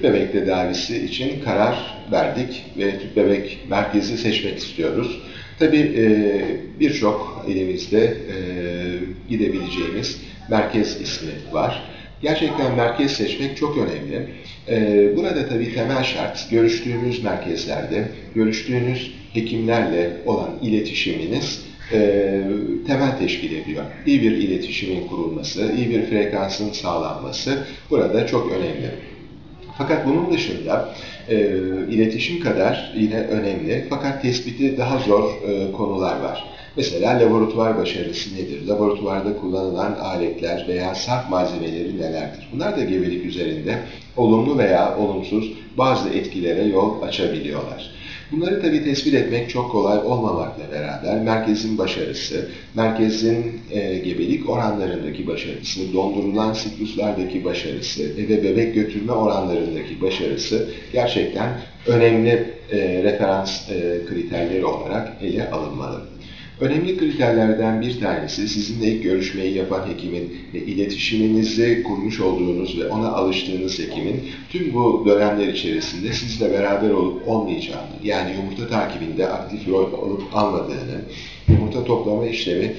tüp bebek tedavisi için karar verdik ve tüp bebek merkezi seçmek istiyoruz. Tabii e, birçok elimizde e, gidebileceğimiz merkez ismi var. Gerçekten merkez seçmek çok önemli. E, burada tabii temel şart görüştüğünüz merkezlerde, görüştüğünüz hekimlerle olan iletişiminiz temel teşkil ediyor. İyi bir iletişimin kurulması, iyi bir frekansın sağlanması burada çok önemli. Fakat bunun dışında e, iletişim kadar yine önemli fakat tespiti daha zor e, konular var. Mesela laboratuvar başarısı nedir? Laboratuvarda kullanılan aletler veya sarf malzemeleri nelerdir? Bunlar da gebelik üzerinde olumlu veya olumsuz bazı etkilere yol açabiliyorlar. Bunları tabii tespit etmek çok kolay olmamakla beraber merkezin başarısı, merkezin e, gebelik oranlarındaki başarısı, dondurulan sikluslardaki başarısı ve bebek götürme oranlarındaki başarısı gerçekten önemli e, referans e, kriterleri olarak ele alınmalı. Önemli kriterlerden bir tanesi sizinle ilk görüşmeyi yapan hekimin ve iletişiminizi kurmuş olduğunuz ve ona alıştığınız hekimin tüm bu dönemler içerisinde sizle beraber olup olmayacağını, yani yumurta takibinde aktif rol alıp almadığını, yumurta toplama işlemi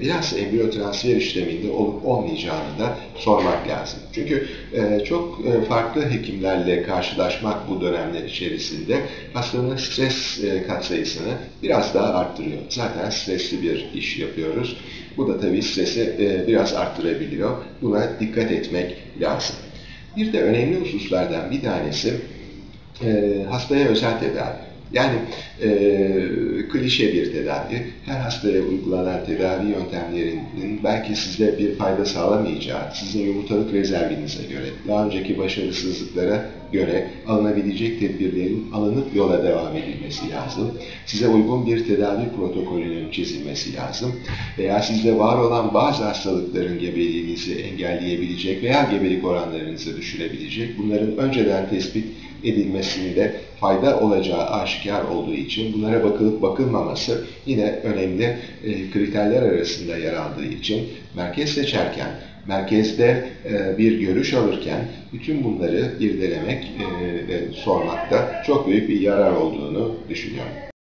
biraz embriyo transfer işleminde olup olmayacağını da sormak lazım. Çünkü e, çok e, farklı hekimlerle karşılaşmak bu dönemler içerisinde hastanın stres e, katsayısını biraz daha arttırıyor. Zaten stresli bir iş yapıyoruz. Bu da tabii stresi biraz arttırabiliyor. Buna dikkat etmek lazım. Bir de önemli hususlardan bir tanesi hastaya özel tedavi. Yani e, klişe bir tedavi, her hastaya uygulanan tedavi yöntemlerinin belki size bir fayda sağlamayacağı, sizin yumurtalık rezervinize göre, daha önceki başarısızlıklara göre alınabilecek tedbirlerin alınıp yola devam edilmesi lazım. Size uygun bir tedavi protokolünün çizilmesi lazım. Veya sizde var olan bazı hastalıkların gebeliğinizi engelleyebilecek veya gebelik oranlarınızı düşürebilecek bunların önceden tespit edilmesinde fayda olacağı aşikar olduğu için bunlara bakılıp bakılmaması yine önemli e, kriterler arasında yer aldığı için merkez seçerken, merkezde e, bir görüş alırken bütün bunları irdelemek e, ve sormakta çok büyük bir yarar olduğunu düşünüyorum.